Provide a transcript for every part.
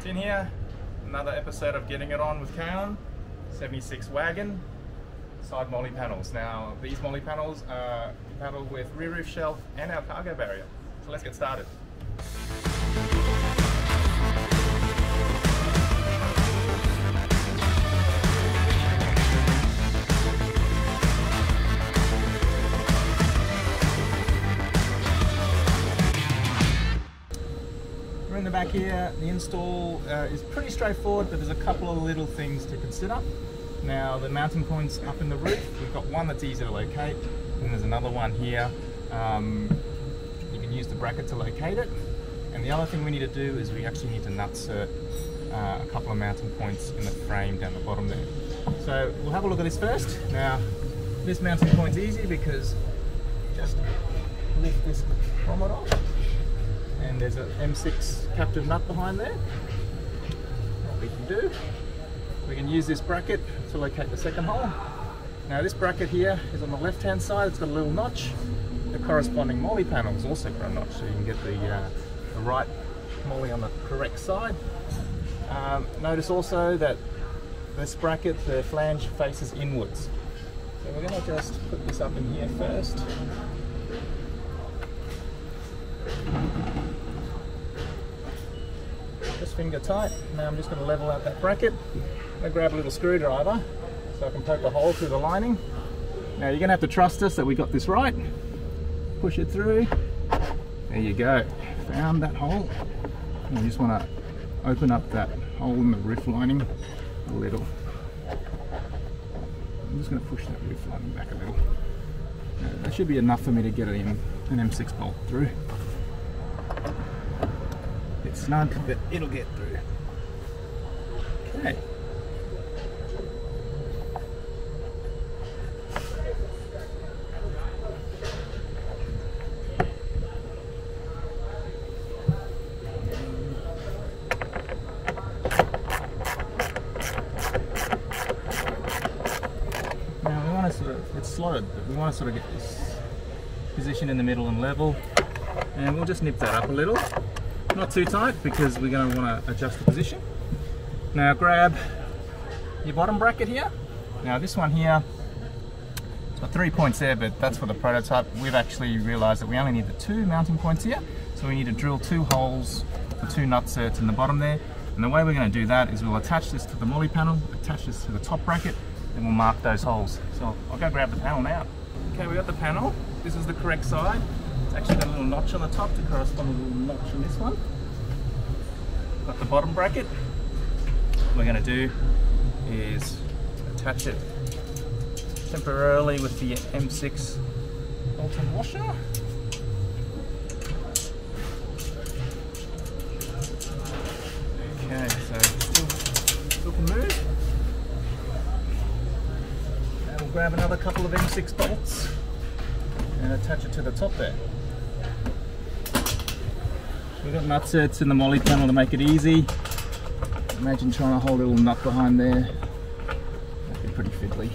Tin here, another episode of Getting It On with Kaon, 76 wagon, side Molle panels. Now, these Molle panels are compatible with rear roof shelf and our cargo barrier. So let's get started. Back here. The install uh, is pretty straightforward, but there's a couple of little things to consider. Now, the mounting points up in the roof, we've got one that's easy to locate, and there's another one here. Um, you can use the bracket to locate it. And the other thing we need to do is we actually need to nutsert uh, a couple of mounting points in the frame down the bottom there. So we'll have a look at this first. Now, this mounting point's easy because just lift this grommet off and there's an M6 captive nut behind there. What we can do, we can use this bracket to locate the second hole. Now this bracket here is on the left hand side, it's got a little notch. The corresponding Molle panel is also got a notch so you can get the, uh, the right Molle on the correct side. Um, notice also that this bracket, the flange faces inwards. So we're going to just put this up in here first. just finger tight. Now I'm just going to level out that bracket. To grab a little screwdriver so I can poke a hole through the lining. Now you're going to have to trust us that we got this right. Push it through. There you go. Found that hole. And I just want to open up that hole in the roof lining a little. I'm just going to push that roof lining back a little. Uh, that should be enough for me to get an M6 bolt through. It's snug, but it'll get through. Okay. Now we want to sort of, it's slotted, but we want to sort of get this position in the middle and level. And we'll just nip that up a little not too tight because we're going to want to adjust the position. Now grab your bottom bracket here. Now this one here, it's got three points there, but that's for the prototype. We've actually realized that we only need the two mounting points here. So we need to drill two holes for two nutserts in the bottom there. And the way we're going to do that is we'll attach this to the Molle panel, attach this to the top bracket, and we'll mark those holes. So I'll go grab the panel now. Okay, we got the panel. This is the correct side. It's actually got a little notch on the top to correspond with a little notch on this one. Got the bottom bracket. What we're going to do is attach it temporarily with the M6 bolt-on washer. Okay, so still, still can move. And we'll grab another couple of M6 bolts and attach it to the top there. We've got nutserts in the Molle panel to make it easy. Imagine trying to hold a little nut behind there. That'd be pretty fiddly.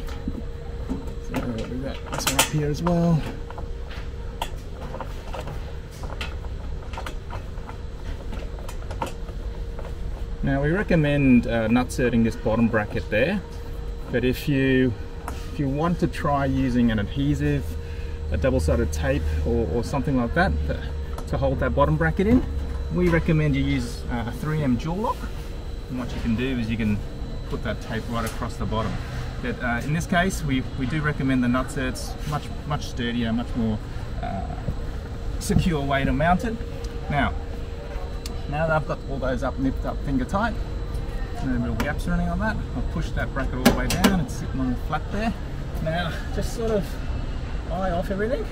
So we've got this one up here as well. Now we recommend uh, nutserting this bottom bracket there, but if you if you want to try using an adhesive, a double-sided tape or, or, something like that to, to, hold that bottom bracket in, we recommend you use uh, a 3M Dual Lock. And what you can do is you can put that tape right across the bottom. But uh, in this case, we, we do recommend the nutserts much much sturdier, much more uh, secure way to mount it. Now, now that I've got all those up nipped up finger tight, no real gaps or anything like that, I'll push that bracket all the way down, it's sitting on the flat there. Now, just sort of eye off everything,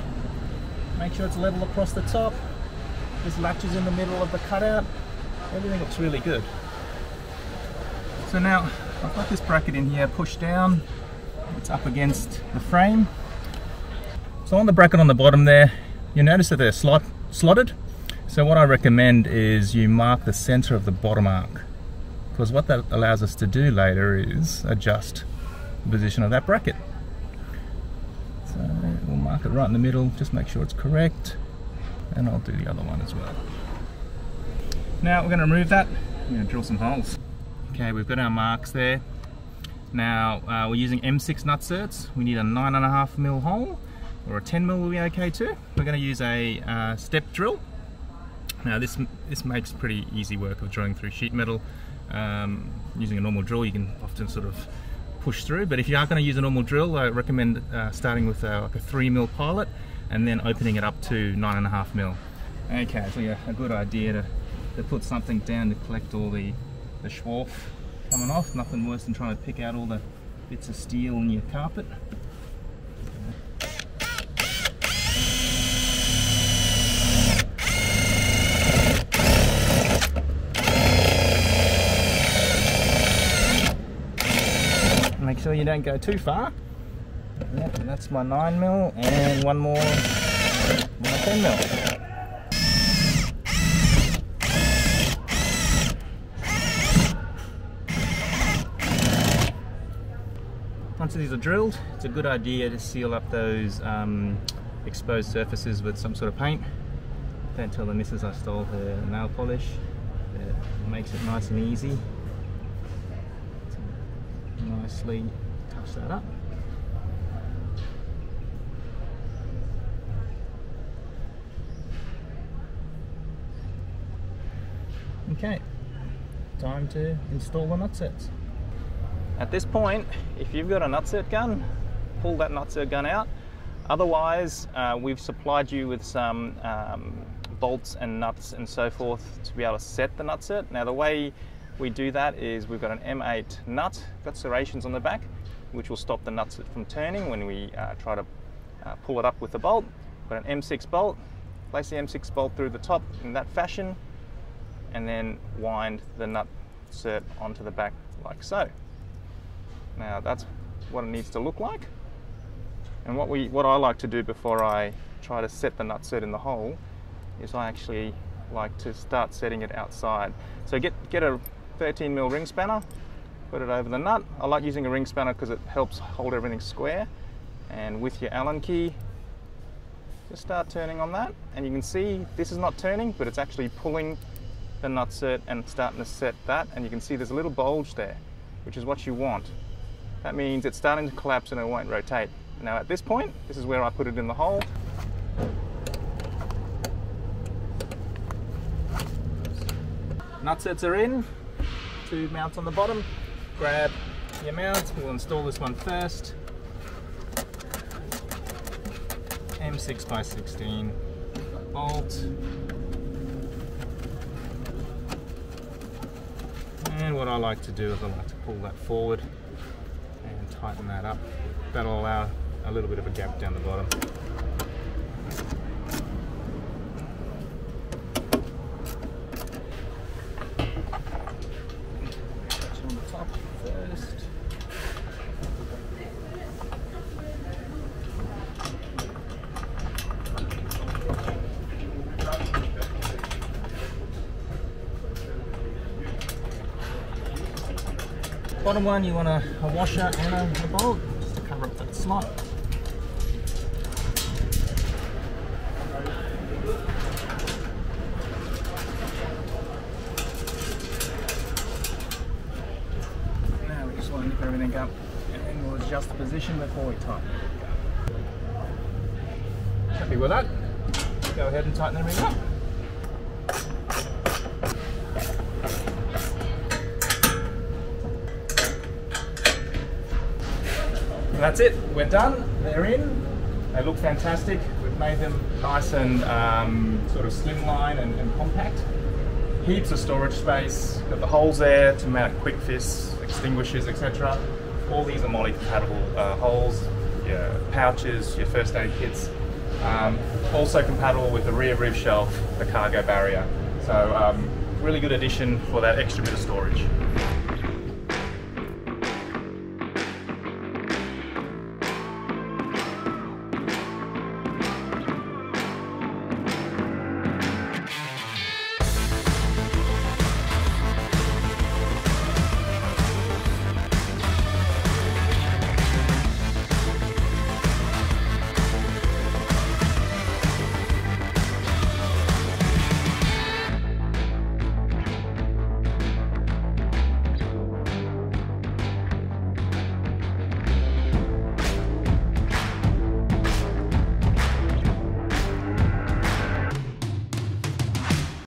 make sure it's level across the top, this latches in the middle of the cutout, everything looks really good. So now, I've got this bracket in here pushed down, it's up against the frame. So on the bracket on the bottom there, you notice that they're slot, slotted. So what I recommend is you mark the center of the bottom arc because what that allows us to do later is adjust the position of that bracket. So we'll mark it right in the middle, just make sure it's correct, and I'll do the other one as well. Now we're going to remove that you know, drill some holes. Okay, we've got our marks there. Now uh, we're using M6 nutserts. We need a nine and a half mil hole or a 10 mil will be okay too. We're going to use a uh, step drill. Now this this makes pretty easy work of drilling through sheet metal. Um, using a normal drill you can often sort of push through but if you are going to use a normal drill I recommend uh, starting with a, like a 3 mil pilot and then opening it up to 9.5 mil. Okay so yeah a good idea to, to put something down to collect all the, the swarf coming off. Nothing worse than trying to pick out all the bits of steel in your carpet. Make sure you don't go too far. Yep, that's my 9 mil and one more, my 10 mil. Once these are drilled, it's a good idea to seal up those um, exposed surfaces with some sort of paint. Don't tell the missus I stole her nail polish. It makes it nice and easy. Nicely touch that up. Okay, time to install the nutserts. At this point, if you've got a nutsert gun, pull that nutsert gun out. Otherwise, uh, we've supplied you with some um, bolts and nuts and so forth to be able to set the nutsert. Now the way we do that is we've got an M8 nut, got serrations on the back, which will stop the nutsert from turning when we uh, try to uh, pull it up with the bolt. Got an M6 bolt, place the M6 bolt through the top in that fashion, and then wind the nut cert onto the back like so. Now that's what it needs to look like. And what we, what I like to do before I try to set the nutsert in the hole is I actually like to start setting it outside. So get, get a 13 mil ring spanner, put it over the nut. I like using a ring spanner because it helps hold everything square. And with your Allen key, just start turning on that. And you can see this is not turning, but it's actually pulling the nutsert and starting to set that. And you can see there's a little bulge there, which is what you want. That means it's starting to collapse and it won't rotate. Now at this point, this is where I put it in the hole. Nutserts are in, two mounts on the bottom. Grab your mount, we'll install this one first. M6 by 16 bolt. And what I like to do is I like to pull that forward and tighten that up. That'll allow a little bit of a gap down the bottom. Bottom one, you want a, a washer and a, a bolt just to cover up that slot. Now we just want to nip everything up and then we'll adjust the position before we tighten Happy with that? Go ahead and tighten everything up. That's it, we're done, they're in. They look fantastic. We've made them nice and um, sort of slimline and, and, compact. Heaps of storage space, got the holes there to mount Quick Fists, extinguishers, etc. All these are Molle compatible uh, holes, your pouches, your first aid kits. Um, also compatible with the rear roof shelf, the cargo barrier. So um, really good addition for that extra bit of storage.